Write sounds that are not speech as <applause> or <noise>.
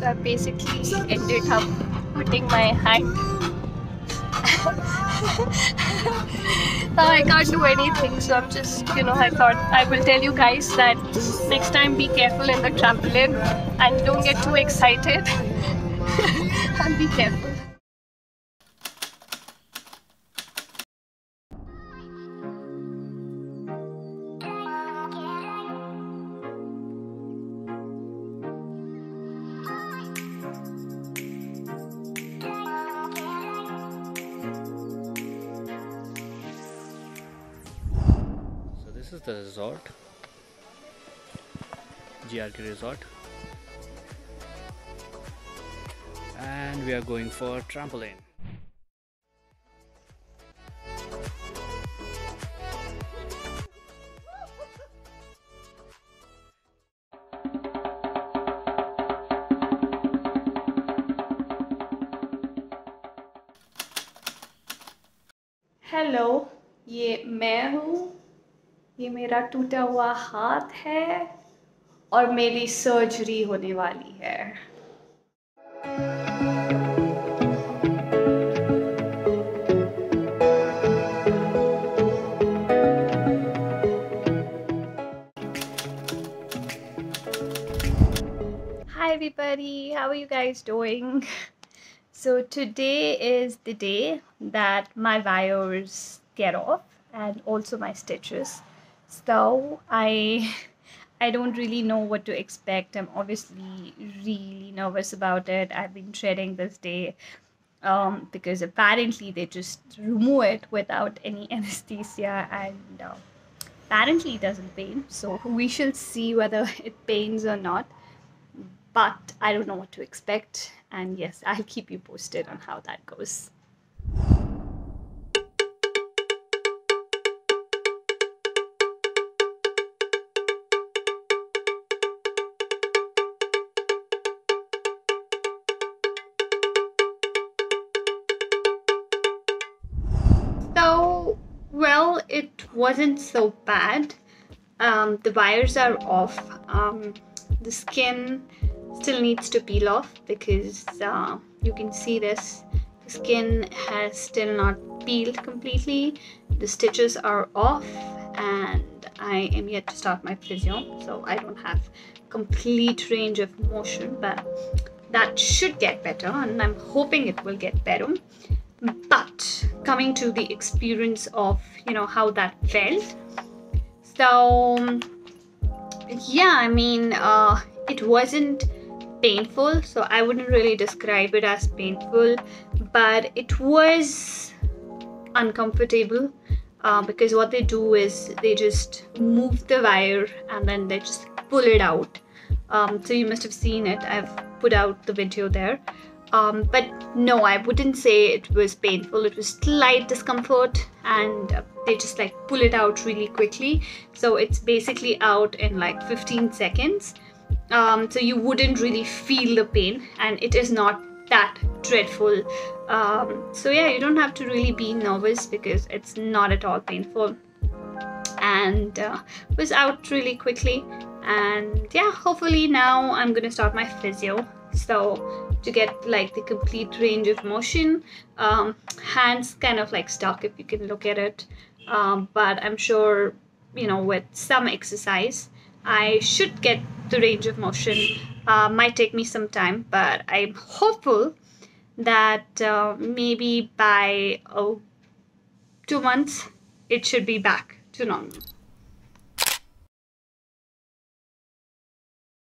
So I basically ended up putting my hand. <laughs> I can't do anything, so I'm just, you know, I thought I will tell you guys that next time be careful in the trampoline and don't get too excited <laughs> and be careful. This is the resort GRK resort and we are going for trampoline hello ये मैं हूँ ये मेरा टूटा हुआ हाथ है और मेरी सर्जरी होने वाली है Hi everybody, how are you guys doing? So today is the day that my wires get off and also my stitches so i <laughs> i don't really know what to expect. I'm obviously really nervous about it. I've been treading this day um, because apparently they just remove it without any <laughs> anesthesia and uh, apparently it doesn't pain. So we shall see whether <laughs> it pains or not. But i don't know what to expect. And yes i'll keep you posted on how that goes well it wasn't so bad. Um, the wires are off. Um, the skin still needs to peel off because uh, you can see this. The skin has still not peeled completely. The stitches are off and I am yet to start my physio so I don't have complete range of motion but that should get better and I'm hoping it will get better but coming to the experience of you know how that felt. So yeah i mean uh, it wasn't painful so i wouldn't really describe it as painful but it was uncomfortable uh, because what they do is they just move the wire and then they just pull it out. Um, so you must have seen it. I've put out the video there um, but no I wouldn't say it was painful. It was slight discomfort and uh, they just like pull it out really quickly. So it's basically out in like 15 seconds. Um, so you wouldn't really feel the pain and it is not that dreadful. Um, so yeah you don't have to really be nervous because it's not at all painful. And uh, was out really quickly. And yeah hopefully now I'm gonna start my physio. So to get like the complete range of motion. Um, hands kind of like stuck if you can look at it. Um, but I'm sure you know with some exercise I should get the range of motion. Uh, might take me some time but I'm hopeful that uh, maybe by oh, two months it should be back to normal